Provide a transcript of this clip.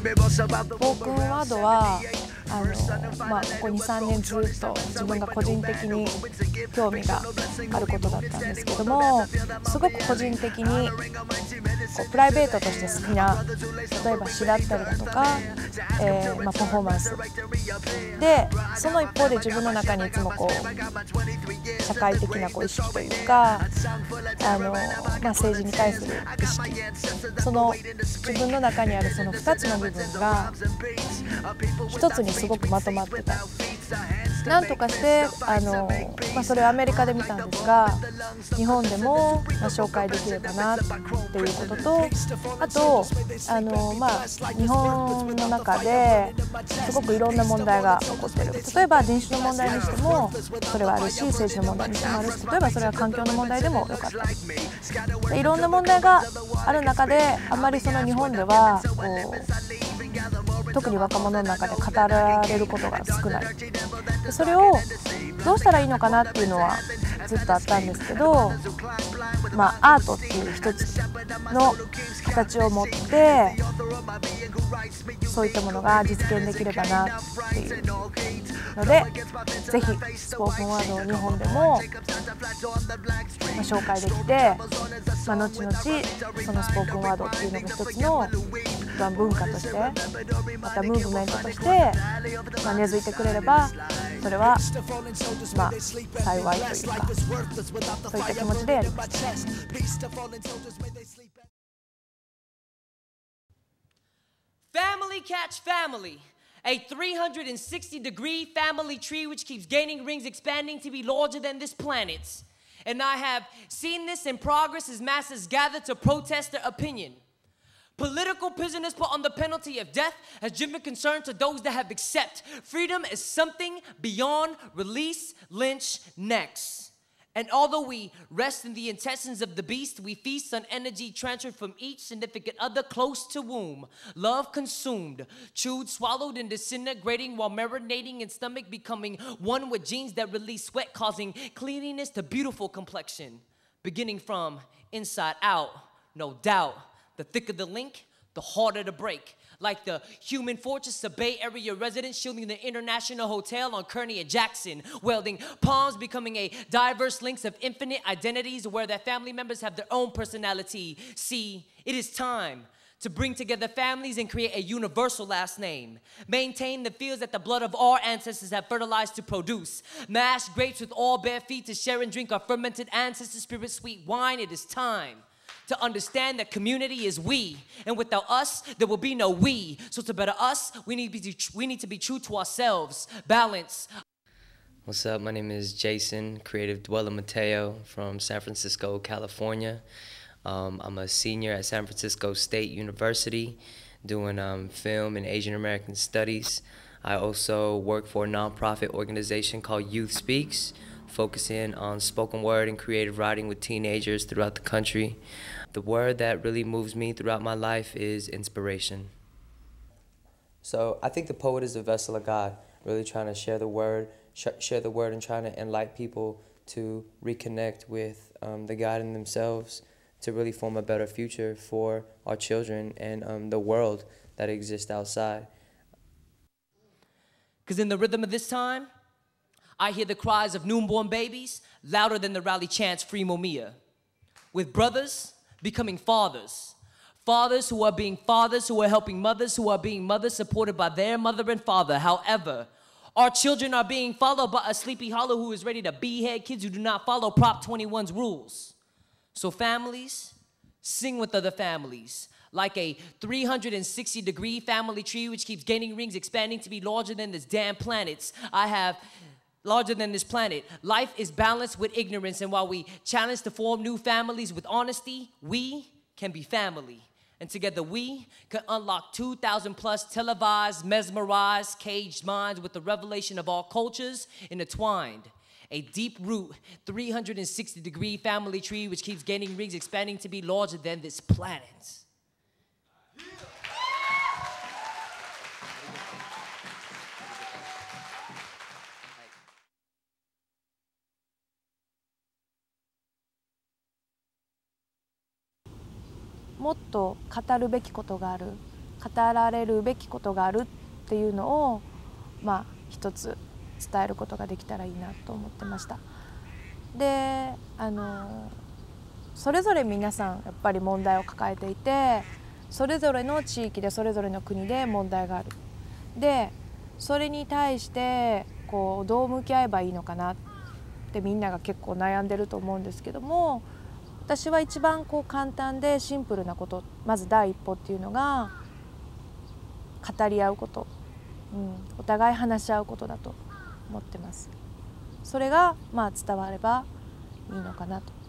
方向ワードはあの、まあ、ここ23年ずっと自分が個人的に興味があることだったんですけどもすごく個人的にこうプライベートとして好きな例えば詩だったりだとか、えーまあ、パフォーマンスでその一方で自分の中にいつもこう社会的なこう意識というかあの、まあ、政治に対する意識その自分の中にあるその2つの部分が1つにすごくまとまってた。なんとかしてあの、まあ、それをアメリカで見たんですが日本でも、まあ、紹介できればなっていうこととあとあの、まあ、日本の中ですごくいろんな問題が起こってる。例えば人種の問題にしてもそれはあるし政治の問題にしてもあるし例えばそれは環境の問題でもよかった。りいろんな問題がある中であんまりその日本ではこう特に若者の中で語られることが少ない。でそれをどうしたらいいのかなっていうのはずっとあったんですけど、まあ、アートっていう一つの形を持ってそういったものが実現できればなっていうのでぜひスポークンワードを日本でも、ま、紹介できて、まあ、後々そのスポークンワードっていうのが一つの 文化としてまたムーブメントとして、まあ、根付いてくれればそれはまあ幸いというかそういった気持ちでやりました。Family catch family. A 360 degree family tree which keeps gaining rings, expanding to be larger than this planet. And I have seen this in progress as masses gather to protest their opinion. Political prisoners put on the penalty of death has driven concern to those that have accept freedom is something beyond release, lynch, next. And although we rest in the intestines of the beast, we feast on energy transferred from each significant other close to womb. Love consumed, chewed, swallowed, and disintegrating while marinating in stomach, becoming one with genes that release sweat, causing cleanliness to beautiful complexion. Beginning from inside out, no doubt. The thicker the link, the harder to break. Like the human fortress, the Bay Area residents shielding the International Hotel on Kearny and Jackson, welding palms, becoming a diverse links of infinite identities where their family members have their own personality. See, it is time to bring together families and create a universal last name. Maintain the fields that the blood of our ancestors have fertilized to produce. Mash grapes with all bare feet to share and drink our fermented ancestors' spirit sweet wine. It is time to understand that community is we, and without us, there will be no we. So to better us, we need to be, we need to be true to ourselves. Balance. What's up? My name is Jason, creative dweller Mateo from San Francisco, California. Um, I'm a senior at San Francisco State University doing um, film and Asian American studies. I also work for a nonprofit organization called Youth Speaks, focusing on spoken word and creative writing with teenagers throughout the country. The word that really moves me throughout my life is inspiration. So I think the poet is a vessel of God, really trying to share the word, sh share the word, and trying to enlighten people to reconnect with um, the God in themselves to really form a better future for our children and um, the world that exists outside. Because in the rhythm of this time, I hear the cries of newborn babies louder than the rally chants Free Mumia. With brothers becoming fathers. Fathers who are being fathers, who are helping mothers, who are being mothers supported by their mother and father. However, our children are being followed by a sleepy hollow who is ready to behead kids who do not follow Prop 21's rules. So, families, sing with other families. Like a 360 degree family tree which keeps gaining rings, expanding to be larger than this damn planets. I have larger than this planet. Life is balanced with ignorance, and while we challenge to form new families with honesty, we can be family. And together we can unlock 2,000 plus televised, mesmerized, caged minds with the revelation of all cultures intertwined. A deep root, 360 degree family tree which keeps gaining rings, expanding to be larger than this planet. もっと語るべきことがある語られるべきことがあるっていうのをまあ一つ伝えることができたらいいなと思ってました。であのそれぞれ皆さんやっぱり問題を抱えていてそれぞれの地域でそれぞれの国で問題がある。でそれに対してこうどう向き合えばいいのかなってみんなが結構悩んでると思うんですけども私は一番こう簡単でシンプルなことまず第一歩っていうのが語り合うこと、うん、お互い話し合うことだと思ってます。それがまあ伝わればいいのかなと。